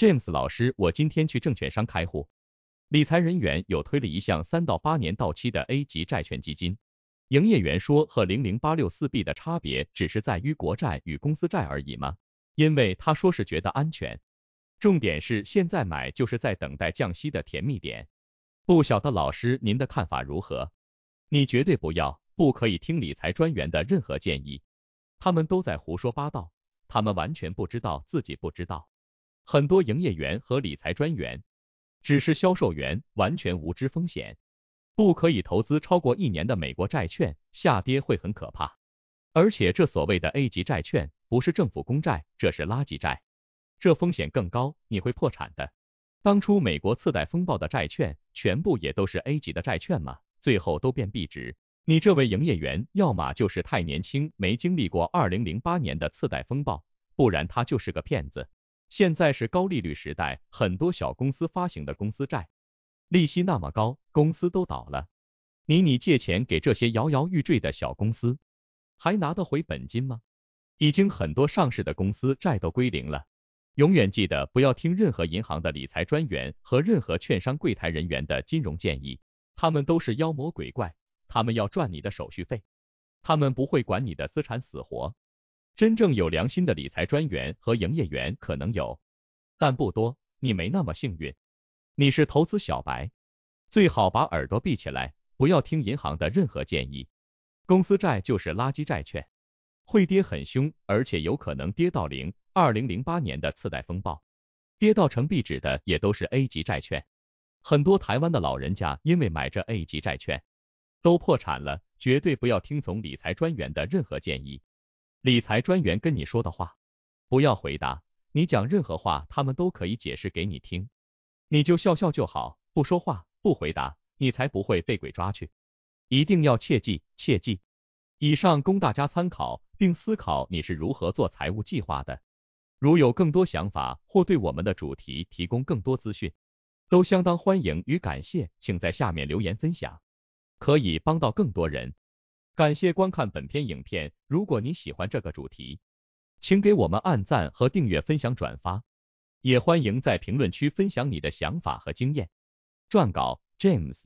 James 老师，我今天去证券商开户，理财人员有推了一项三到八年到期的 A 级债券基金。营业员说和零零八六四 B 的差别只是在于国债与公司债而已吗？因为他说是觉得安全。重点是现在买就是在等待降息的甜蜜点。不晓得老师您的看法如何？你绝对不要，不可以听理财专员的任何建议，他们都在胡说八道，他们完全不知道自己不知道。很多营业员和理财专员只是销售员，完全无知风险。不可以投资超过一年的美国债券，下跌会很可怕。而且这所谓的 A 级债券不是政府公债，这是垃圾债，这风险更高，你会破产的。当初美国次贷风暴的债券全部也都是 A 级的债券嘛，最后都变币值。你这位营业员要么就是太年轻，没经历过二零零八年的次贷风暴，不然他就是个骗子。现在是高利率时代，很多小公司发行的公司债。利息那么高，公司都倒了。你你借钱给这些摇摇欲坠的小公司，还拿得回本金吗？已经很多上市的公司债都归零了。永远记得不要听任何银行的理财专员和任何券商柜台人员的金融建议，他们都是妖魔鬼怪，他们要赚你的手续费，他们不会管你的资产死活。真正有良心的理财专员和营业员可能有，但不多，你没那么幸运。你是投资小白，最好把耳朵闭起来，不要听银行的任何建议。公司债就是垃圾债券，会跌很凶，而且有可能跌到零。二零零八年的次贷风暴，跌到成壁纸的也都是 A 级债券，很多台湾的老人家因为买这 A 级债券都破产了。绝对不要听从理财专员的任何建议，理财专员跟你说的话不要回答，你讲任何话他们都可以解释给你听。你就笑笑就好，不说话，不回答，你才不会被鬼抓去。一定要切记，切记。以上供大家参考，并思考你是如何做财务计划的。如有更多想法或对我们的主题提供更多资讯，都相当欢迎与感谢，请在下面留言分享，可以帮到更多人。感谢观看本篇影片，如果你喜欢这个主题，请给我们按赞和订阅，分享转发。也欢迎在评论区分享你的想法和经验。撰稿：James。